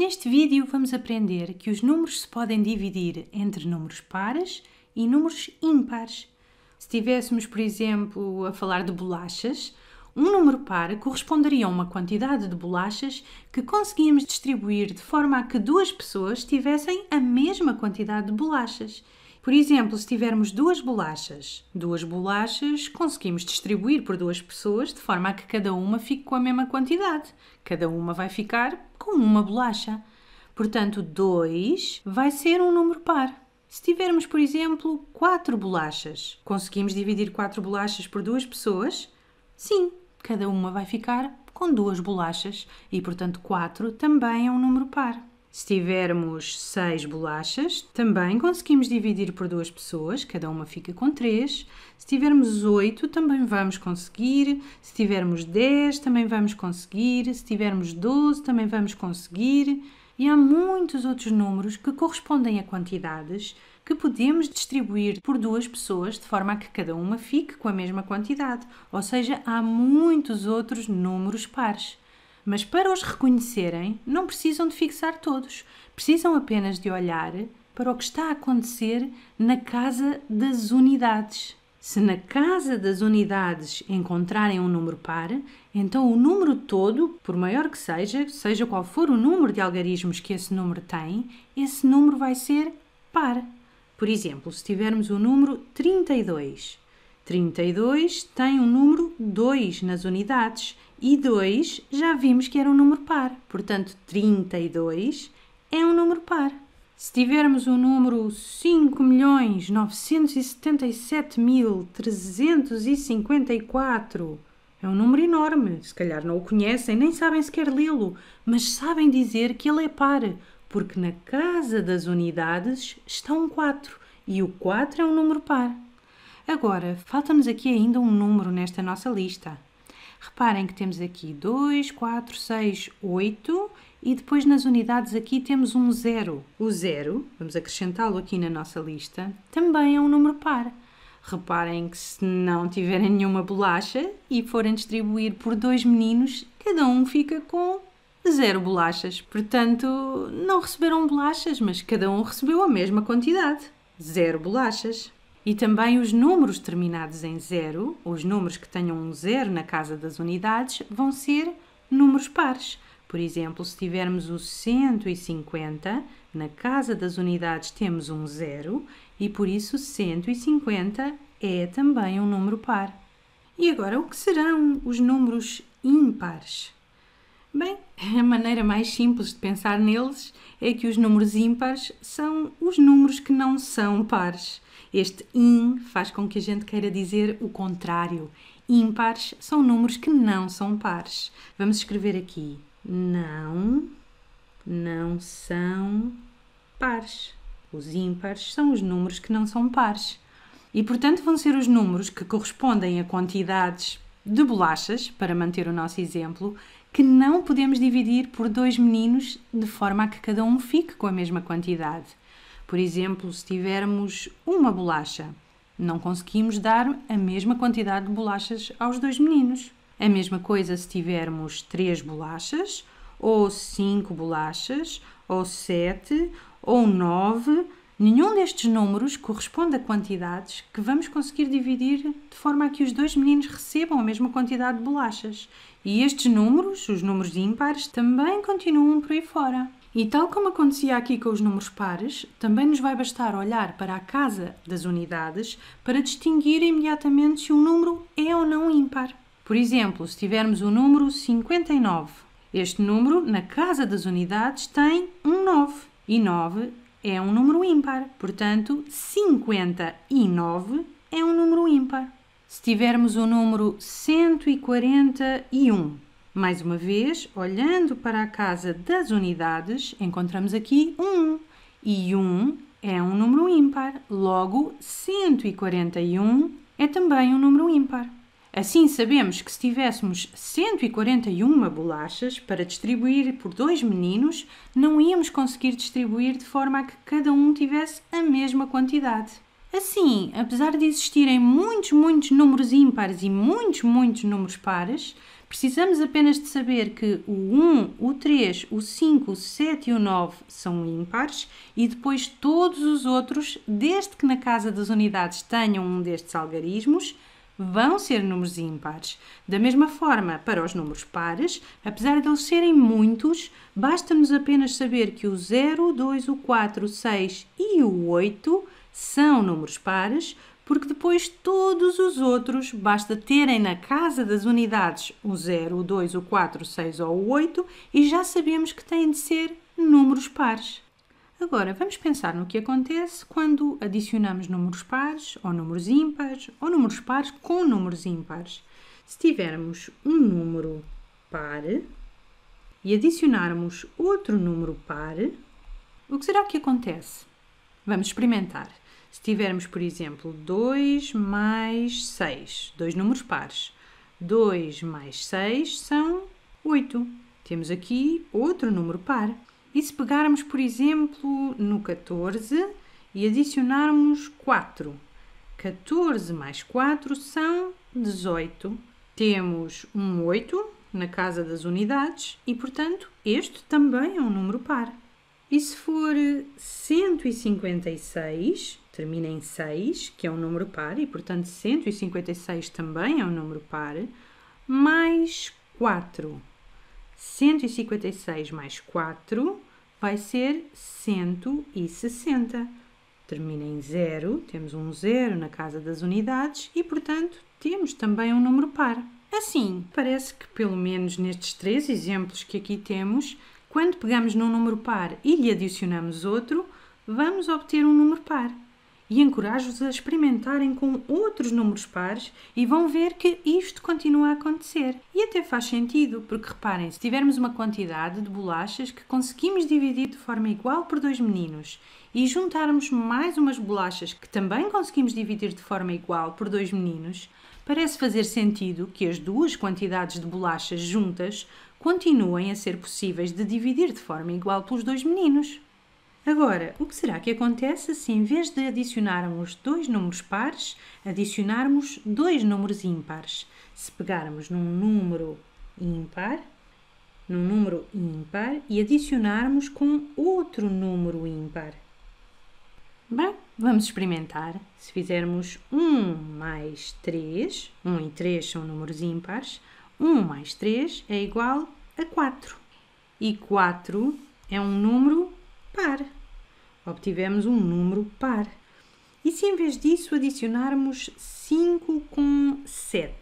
Neste vídeo vamos aprender que os números se podem dividir entre números pares e números ímpares. Se estivéssemos, por exemplo, a falar de bolachas, um número par corresponderia a uma quantidade de bolachas que conseguíamos distribuir de forma a que duas pessoas tivessem a mesma quantidade de bolachas. Por exemplo, se tivermos duas bolachas, duas bolachas conseguimos distribuir por duas pessoas de forma a que cada uma fique com a mesma quantidade. Cada uma vai ficar com uma bolacha. Portanto, 2 vai ser um número par. Se tivermos, por exemplo, quatro bolachas, conseguimos dividir quatro bolachas por duas pessoas? Sim, cada uma vai ficar com duas bolachas e, portanto, 4 também é um número par. Se tivermos 6 bolachas, também conseguimos dividir por duas pessoas, cada uma fica com 3. Se tivermos 8, também vamos conseguir. Se tivermos 10, também vamos conseguir. Se tivermos 12, também vamos conseguir. E há muitos outros números que correspondem a quantidades que podemos distribuir por duas pessoas de forma a que cada uma fique com a mesma quantidade. Ou seja, há muitos outros números pares. Mas para os reconhecerem, não precisam de fixar todos, precisam apenas de olhar para o que está a acontecer na casa das unidades. Se na casa das unidades encontrarem um número par, então o número todo, por maior que seja, seja qual for o número de algarismos que esse número tem, esse número vai ser par. Por exemplo, se tivermos o número 32, 32 tem o número 2 nas unidades e 2 já vimos que era um número par, portanto 32 é um número par. Se tivermos o número 5.977.354, é um número enorme. Se calhar não o conhecem, nem sabem sequer lê-lo, mas sabem dizer que ele é par, porque na casa das unidades está um 4 e o 4 é um número par. Agora, falta-nos aqui ainda um número nesta nossa lista. Reparem que temos aqui 2, 4, 6, 8 e depois nas unidades aqui temos um zero. O zero, vamos acrescentá-lo aqui na nossa lista, também é um número par. Reparem que se não tiverem nenhuma bolacha e forem distribuir por dois meninos, cada um fica com zero bolachas. Portanto, não receberam bolachas, mas cada um recebeu a mesma quantidade. Zero bolachas. E também os números terminados em zero, os números que tenham um zero na casa das unidades, vão ser números pares. Por exemplo, se tivermos o 150, na casa das unidades temos um zero e por isso 150 é também um número par. E agora, o que serão os números ímpares? Bem, a maneira mais simples de pensar neles é que os números ímpares são os números que não são pares. Este in faz com que a gente queira dizer o contrário. Ímpares são números que não são pares. Vamos escrever aqui: não, não são pares. Os ímpares são os números que não são pares. E, portanto, vão ser os números que correspondem a quantidades de bolachas, para manter o nosso exemplo, que não podemos dividir por dois meninos de forma a que cada um fique com a mesma quantidade. Por exemplo, se tivermos uma bolacha, não conseguimos dar a mesma quantidade de bolachas aos dois meninos. A mesma coisa se tivermos três bolachas, ou cinco bolachas, ou sete, ou nove. Nenhum destes números corresponde a quantidades que vamos conseguir dividir de forma a que os dois meninos recebam a mesma quantidade de bolachas. E estes números, os números ímpares, também continuam por aí fora. E tal como acontecia aqui com os números pares, também nos vai bastar olhar para a casa das unidades para distinguir imediatamente se um número é ou não ímpar. Por exemplo, se tivermos o número 59, este número na casa das unidades tem um 9 e 9 é um número ímpar, portanto, 59 é um número ímpar. Se tivermos o número 141, mais uma vez, olhando para a casa das unidades, encontramos aqui 1 e 1 é um número ímpar, logo 141 é também um número ímpar. Assim, sabemos que se tivéssemos 141 bolachas para distribuir por dois meninos, não íamos conseguir distribuir de forma a que cada um tivesse a mesma quantidade. Assim, apesar de existirem muitos, muitos números ímpares e muitos, muitos números pares, Precisamos apenas de saber que o 1, o 3, o 5, o 7 e o 9 são ímpares e depois todos os outros, desde que na casa das unidades tenham um destes algarismos, vão ser números ímpares. Da mesma forma, para os números pares, apesar de eles serem muitos, basta-nos apenas saber que o 0, o 2, o 4, o 6 e o 8 são números pares, porque depois todos os outros basta terem na casa das unidades o 0, o 2, o 4, o 6 ou o 8 e já sabemos que têm de ser números pares. Agora, vamos pensar no que acontece quando adicionamos números pares ou números ímpares ou números pares com números ímpares. Se tivermos um número par e adicionarmos outro número par, o que será que acontece? Vamos experimentar. Se tivermos, por exemplo, 2 mais 6, dois números pares, 2 mais 6 são 8. Temos aqui outro número par. E se pegarmos, por exemplo, no 14 e adicionarmos 4? 14 mais 4 são 18. Temos um 8 na casa das unidades e, portanto, este também é um número par. E se for 156, termina em 6, que é um número par, e portanto 156 também é um número par, mais 4. 156 mais 4 vai ser 160. Termina em 0, temos um 0 na casa das unidades e, portanto, temos também um número par. Assim, parece que, pelo menos nestes três exemplos que aqui temos, quando pegamos num número par e lhe adicionamos outro, vamos obter um número par e encorajo-os a experimentarem com outros números pares e vão ver que isto continua a acontecer. E até faz sentido, porque reparem, se tivermos uma quantidade de bolachas que conseguimos dividir de forma igual por dois meninos e juntarmos mais umas bolachas que também conseguimos dividir de forma igual por dois meninos, parece fazer sentido que as duas quantidades de bolachas juntas continuem a ser possíveis de dividir de forma igual pelos dois meninos. Agora, o que será que acontece se em vez de adicionarmos dois números pares, adicionarmos dois números ímpares? Se pegarmos num número ímpar, num número ímpar e adicionarmos com outro número ímpar. Bem, vamos experimentar. Se fizermos 1 mais 3, 1 e 3 são números ímpares, 1 mais 3 é igual a 4. E 4 é um número par. Obtivemos um número par. E se em vez disso adicionarmos 5 com 7?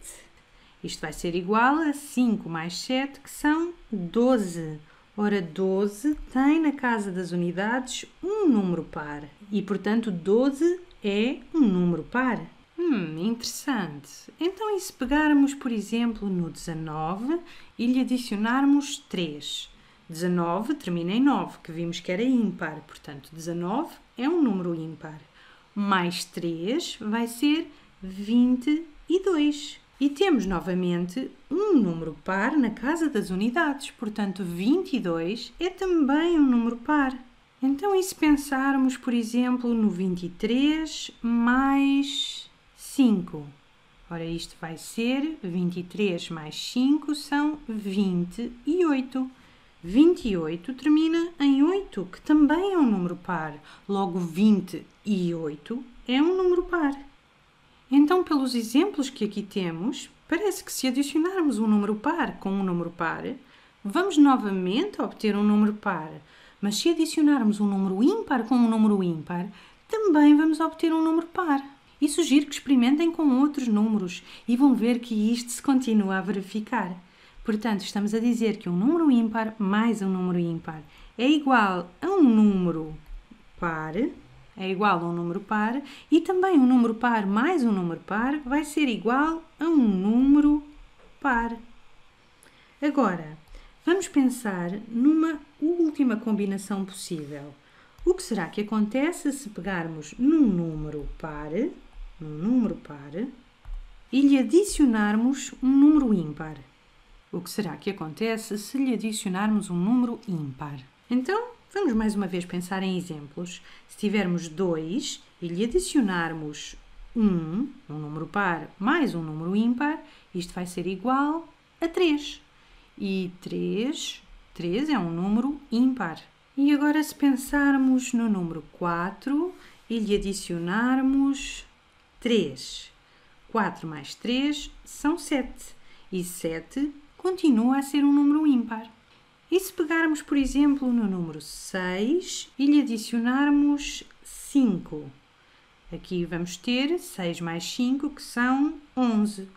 Isto vai ser igual a 5 mais 7, que são 12. Ora, 12 tem na casa das unidades um número par e, portanto, 12 é um número par. Hum, interessante. Então, e se pegarmos, por exemplo, no 19 e lhe adicionarmos 3? 19 termina em 9, que vimos que era ímpar, portanto 19 é um número ímpar. Mais 3 vai ser 22. E temos novamente um número par na casa das unidades, portanto 22 é também um número par. Então, e se pensarmos, por exemplo, no 23 mais 5? Ora, isto vai ser 23 mais 5 são 28. 28 termina em 8, que também é um número par. Logo, 20 e 8 é um número par. Então, pelos exemplos que aqui temos, parece que se adicionarmos um número par com um número par, vamos novamente obter um número par. Mas se adicionarmos um número ímpar com um número ímpar, também vamos obter um número par. E sugiro que experimentem com outros números e vão ver que isto se continua a verificar. Portanto, estamos a dizer que um número ímpar mais um número ímpar é igual a um número par, é igual a um número par, e também um número par mais um número par vai ser igual a um número par. Agora, vamos pensar numa última combinação possível. O que será que acontece se pegarmos num número par, num número par, e lhe adicionarmos um número ímpar? O que será que acontece se lhe adicionarmos um número ímpar? Então, vamos mais uma vez pensar em exemplos. Se tivermos 2 e lhe adicionarmos 1, um, um número par, mais um número ímpar, isto vai ser igual a 3. E 3, 3 é um número ímpar. E agora, se pensarmos no número 4 e lhe adicionarmos 3. 4 mais 3 são 7. E 7 continua a ser um número ímpar. E se pegarmos, por exemplo, no número 6 e lhe adicionarmos 5? Aqui vamos ter 6 mais 5, que são 11.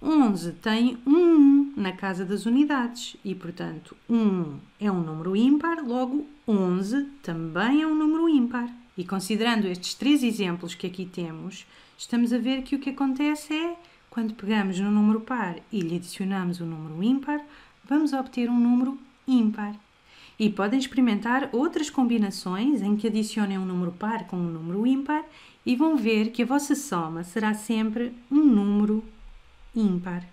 11 tem 1 na casa das unidades e, portanto, 1 é um número ímpar, logo 11 também é um número ímpar. E considerando estes três exemplos que aqui temos, estamos a ver que o que acontece é, quando pegamos no número par e lhe adicionamos o número ímpar, vamos obter um número ímpar. E podem experimentar outras combinações em que adicionem um número par com um número ímpar e vão ver que a vossa soma será sempre um número ímpar.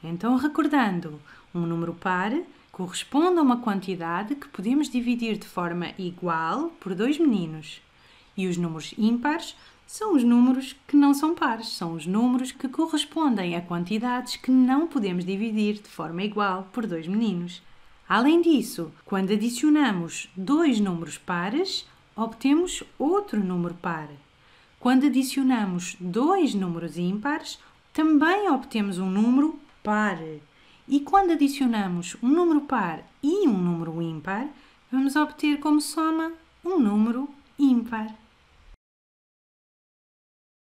Então, recordando, um número par corresponde a uma quantidade que podemos dividir de forma igual por dois meninos. E os números ímpares são os números que não são pares, são os números que correspondem a quantidades que não podemos dividir de forma igual por dois meninos. Além disso, quando adicionamos dois números pares, obtemos outro número par. Quando adicionamos dois números ímpares, também obtemos um número par. E quando adicionamos um número par e um número ímpar, vamos obter como soma um número ímpar.